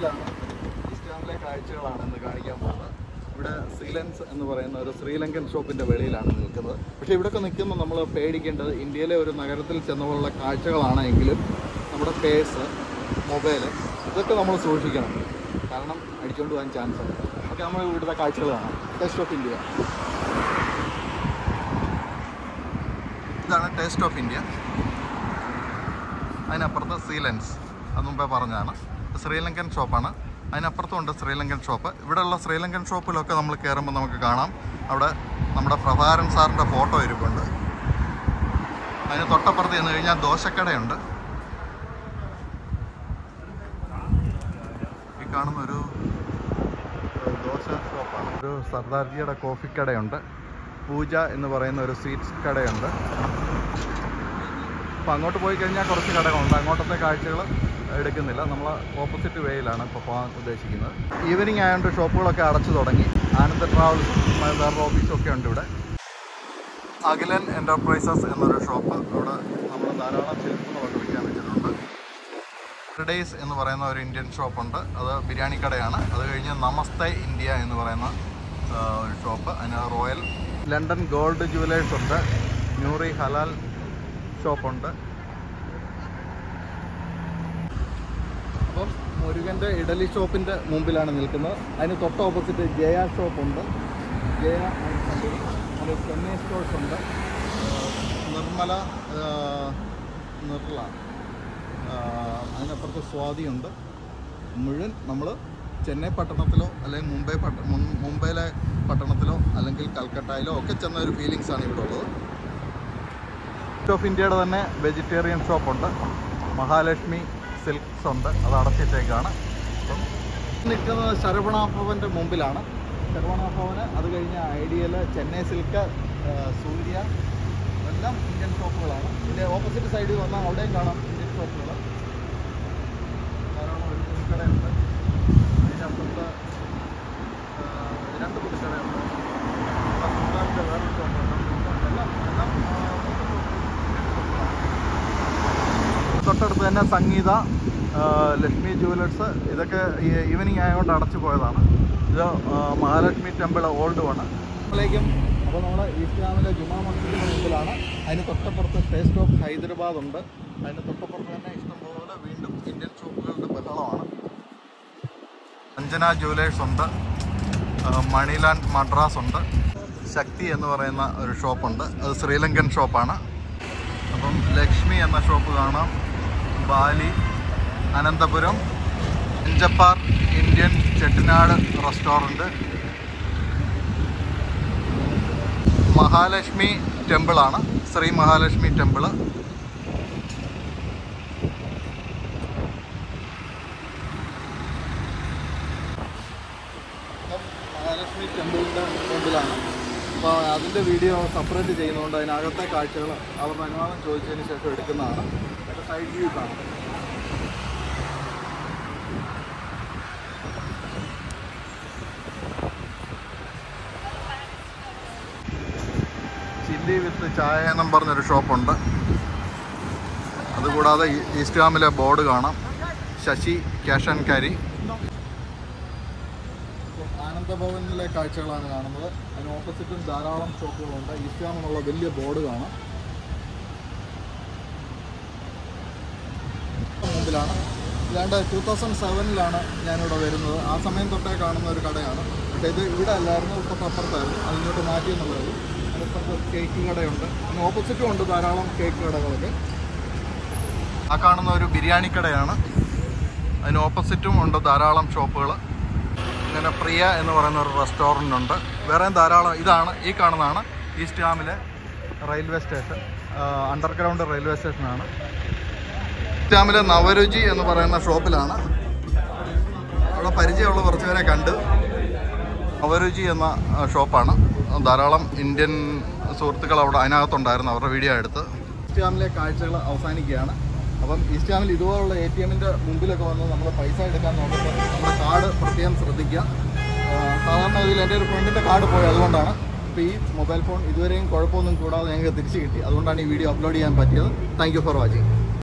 ഈസ്റ്റാമിലാണ് ഈസ്റ്റാമിലെ കാഴ്ചകളാണ് ഇന്ന് കാണിക്കാൻ പോകുന്നത്. ഇവിടെ ശ്രീലൻസ് എന്ന് പറയുന്ന ഒരു ശ്രീലങ്കൻ ഷോപ്പിന്റെ വെളിയിലാണ് നിൽക്കുന്നത്. പക്ഷേ ഇവിടെയൊക്കെ നിൽക്കുമ്പോൾ നമ്മൾ പേടിക്കേണ്ടത് ഇന്ത്യയിലെ ഒരു നഗരത്തിൽ ചെന്നപോലുള്ള കാഴ്ചകളാണെങ്കിലും നമ്മുടെ പേഴ്സ് മൊബൈൽ ഇതൊക്കെ നമ്മൾ സൂക്ഷിക്കണം. കാരണം അടിച്ചുകൊണ്ട് പോകാൻ ചാൻസ് ഉണ്ട്. ഓക്കെ നമ്മൾ ഇവിടുത്തെ കാഴ്ചകൾ കാണാം ടേസ്റ്റ് ഓഫ് ഇന്ത്യ ഇതാണ് ടേസ്റ്റ് ഓഫ് ഇന്ത്യ അതിനപ്പുറത്ത് സീലൻസ് അത് മുമ്പേ പറഞ്ഞതാണ്. ശ്രീലങ്കൻ ഷോപ്പാണ്. അതിനപ്പുറത്തുമുണ്ട് ശ്രീലങ്കൻ ഷോപ്പ്. ഇവിടെയുള്ള ശ്രീലങ്കൻ ഷോപ്പിലൊക്കെ നമ്മൾ കയറുമ്പോൾ നമുക്ക് കാണാം. അവിടെ നമ്മുടെ പ്രഭാരൻ സാറിന്റെ ഫോട്ടോ ഇരിപ്പുണ്ട്. അതിന് തൊട്ടപ്പുറത്ത് ചെന്ന് കഴിഞ്ഞാൽ ദോശക്കടയുണ്ട്. ഈ കാണുന്ന ഒരു ദോശ ഷോപ്പാണ്. ഒരു സർദാർജിയുടെ കോഫിക്കടയുണ്ട്. പൂജ എന്ന് പറയുന്ന ഒരു സ്വീറ്റ്സ് കടയുണ്ട്. അപ്പോൾ അങ്ങോട്ട് പോയി കഴിഞ്ഞാൽ കുറച്ച് കടകളുണ്ട് അങ്ങോട്ടത്തെ കാഴ്ചകൾ എടുക്കുന്നില്ല. നമ്മൾ ഓപ്പോസിറ്റ് വേയിലാണ് ഇപ്പോൾ പോകാൻ ഉദ്ദേശിക്കുന്നത്. ഈവനിങ് ആയതുകൊണ്ട് ഷോപ്പുകളൊക്കെ അടച്ചു തുടങ്ങി. ആനന്ദ ട്രാവൽസ് വേറെ ഓഫീസൊക്കെ ഉണ്ട് ഇവിടെ. അഖിലൻ എന്റർപ്രൈസസ് എന്നൊരു ഷോപ്പ് അവിടെ നമ്മൾ ധാരാളം ചെരുപ്പുകളൊക്കെ വിൽക്കാൻ വെച്ചിട്ടുണ്ട്. ഡേയ്സ് എന്ന് പറയുന്ന ഒരു ഇന്ത്യൻ ഷോപ്പുണ്ട്. അത് ബിരിയാണി കടയാണ്. അത് കഴിഞ്ഞ് നമസ്തേ ഇന്ത്യ എന്ന് പറയുന്ന ഒരു ഷോപ്പ്. അതിന് റോയൽ ലണ്ടൻ ഗോൾഡ് ജുവലേഴ്സ് ഉണ്ട്. ന്യൂറി ഹലാൽ ഷോപ്പുണ്ട്. അപ്പം മുരുകന്റെ ഇഡലി ഷോപ്പിന്റെ മുമ്പിലാണ് നിൽക്കുന്നത്. അതിന് തൊട്ട് ഓപ്പോസിറ്റ് ജയ ഷോപ്പുണ്ട്. ജയ അതിൽ ചെന്നൈ സ്റ്റോഴ്സ് ഉണ്ട്. നിർമ്മല നിർള. അതിനപ്പുറത്ത് സ്വാതിയുണ്ട് മുഴുവൻ നമ്മൾ ചെന്നൈ പട്ടണത്തിലോ അല്ലെങ്കിൽ മുംബൈ പട്ട മുംബൈയിലെ പട്ടണത്തിലോ അല്ലെങ്കിൽ കൽക്കട്ടയിലോ ഒക്കെ ചെന്ന ഒരു ഫീലിങ്സാണ് ഇവിടെ ഉള്ളത്. ഗേറ്റ് ഓഫ് ഇന്ത്യയുടെ തന്നെ വെജിറ്റേറിയൻ ഷോപ്പുണ്ട് മഹാലക്ഷ്മി സിൽക്സ് ഉണ്ട്. അത് അടച്ചിട്ടേക്കാണ്. അപ്പം നിൽക്കുന്നത് ശരവണാഭവന്റെ മുമ്പിലാണ്. ശരവണാഭവന് അത് കഴിഞ്ഞ് ഐഡിയൽ ചെന്നൈ സിൽക്ക് സൂര്യ എല്ലാം ഇന്ത്യൻ ഷോപ്പുകളാണ് ഇതിന്റെ ഓപ്പോസിറ്റ് സൈഡിൽ വന്നാൽ അവിടെയും കാണാം ഇന്ത്യൻ ഷോപ്പുകൾ ധാരാളം ഒരു തുണിക്കടയുണ്ട് അതിന്റെ അപ്പുറത്ത് ആ, രണ്ട് തുണിക്കടയുണ്ട് സർക്കാരിന്റെ വേറൊരു ഷോപ്പുണ്ട് എല്ലാം എല്ലാം ആ, തൊട്ടടുത്ത് തന്നെ സംഗീത ലക്ഷ്മി ജുവലേഴ്സ് ഇതൊക്കെ ഈവനിങ് ആയതുകൊണ്ട് അടച്ചു പോയതാണ്. ഇത് മഹാലക്ഷ്മി ടെമ്പിൾ ഓൾഡ് വണ് അപ്പോഴേക്കും അപ്പോൾ നമ്മൾ ഈസ്ലാമിലെ ജുമാ മസ്ജിദിന് മുമ്പിലാണ്. അതിന് തൊട്ടപ്പുറത്ത് ടേസ്റ്റ് ഓഫ് ഹൈദരാബാദ് ഉണ്ട്. അതിന് തൊട്ടപ്പുറത്ത് തന്നെ ഇഷ്ടംപോലെ വീണ്ടും ഇന്ത്യൻ ഷോപ്പുകളുടെ ബഹളമാണ്. അഞ്ജന ജുവലേഴ്സ് ഉണ്ട്. മണിലാൻഡ് മദ്രാസ് ഉണ്ട്. ശക്തി എന്ന് പറയുന്ന ഒരു ഷോപ്പുണ്ട് അത് ശ്രീലങ്കൻ ഷോപ്പാണ് അപ്പം ലക്ഷ്മി എന്ന ഷോപ്പ് കാണാം. ബാലി അനന്തപുരം ഇഞ്ചപ്പാർ ഇന്ത്യൻ ചെട്ടിനാട് റെസ്റ്റോറന്റ്. മഹാലക്ഷ്മി ടെമ്പിളാണ്. ശ്രീ മഹാലക്ഷ്മി ടെമ്പിൾ. മഹാലക്ഷ്മി ടെമ്പിളിന്റെ മുമ്പിലാണ് അപ്പോൾ അതിന്റെ വീഡിയോ സെപ്പറേറ്റ് ചെയ്യുന്നതുകൊണ്ട് അതിനകത്തെ കാഴ്ചകൾ അവർ അനുവാദം ചോദിച്ചതിന് ശേഷം എടുക്കുന്നതാണ്. അതിന്റെ side view chilli with chai എന്നും പറഞ്ഞൊരു ഷോപ്പുണ്ട്. അതുകൂടാതെ ഈസ്റ്റ് ബോർഡ് കാണാം. ശശി ക്യാഷ് ആൻഡ് കാരി ആനന്ദഭവനിലെ കാഴ്ചകളാണ് കാണുന്നത്. അതിന് ഓപ്പോസിറ്റും ധാരാളം ഷോപ്പുകളുണ്ട്. ഈസ്റ്റ് എന്നുള്ള വലിയ ബോർഡ് കാണാം. മുമ്പിലാണ്. ഇല്ലാണ്ട് ടൂ തൗസൻഡ് സെവനിലാണ് ഞാനിവിടെ വരുന്നത്. ആ സമയം തൊട്ടേ കാണുന്ന ഒരു കടയാണ്. പക്ഷേ ഇത് ഇവിടെ അല്ലായിരുന്നു ഇപ്പം അപ്പുറത്തായിരുന്നു. അതിങ്ങോട്ട് മാറ്റി എന്നുള്ളത് അതിനപ്പുറത്ത് കേക്ക് കടയുണ്ട്. അതിന് ഓപ്പോസിറ്റും ഉണ്ട് ധാരാളം കേക്ക് കടകളൊക്കെ. ആ കാണുന്ന ഒരു ബിരിയാണി കടയാണ്. അതിന് ഓപ്പോസിറ്റും ഉണ്ട് ധാരാളം ഷോപ്പുകൾ ഇങ്ങനെ പ്രിയ എന്ന് പറയുന്ന ഒരു റെസ്റ്റോറന്റ് ഉണ്ട്. വേറെയും ധാരാളം ഇതാണ് ഈ കാണുന്നതാണ്. ഈസ്റ്റ് ഹാമിലെ റെയിൽവേ സ്റ്റേഷൻ അണ്ടർഗ്രൗണ്ട് റെയിൽവേ സ്റ്റേഷനാണ് ഈസ്റ്റ് ഹാമിലെ നവരുചി എന്ന് പറയുന്ന ഷോപ്പിലാണ്. അവിടെ പരിചയമുള്ള കുറച്ച് പേരെ കണ്ട്. നവരുചി എന്ന ഷോപ്പാണ്. ധാരാളം ഇന്ത്യൻ സുഹൃത്തുക്കൾ അവിടെ അതിനകത്തുണ്ടായിരുന്നു അവരുടെ വീഡിയോ എടുത്ത്. ഈസ്റ്റാമിലെ കാഴ്ചകൾ അവസാനിക്കുകയാണ്. അപ്പം ഈസ്റ്റാമിൽ ഇതുപോലുള്ള എ ടി എമ്മിന്റെ മുമ്പിലൊക്കെ വന്ന് നമ്മൾ പൈസ എടുക്കാൻ നോക്കുമ്പോൾ നമ്മുടെ കാർഡ് പ്രത്യേകം ശ്രദ്ധിക്കുക. സാധാരണ ഇതിൽ എന്റെ ഒരു ഫ്രണ്ടിന്റെ കാർഡ് പോയി അതുകൊണ്ടാണ്. അപ്പോൾ ഈ മൊബൈൽ ഫോൺ ഇതുവരെയും കുഴപ്പമൊന്നും കൂടാതെ ഞങ്ങൾക്ക് തിരിച്ചു കിട്ടി. അതുകൊണ്ടാണ് ഈ വീഡിയോ അപ്ലോഡ് ചെയ്യാൻ പറ്റിയത്. Thank for watching.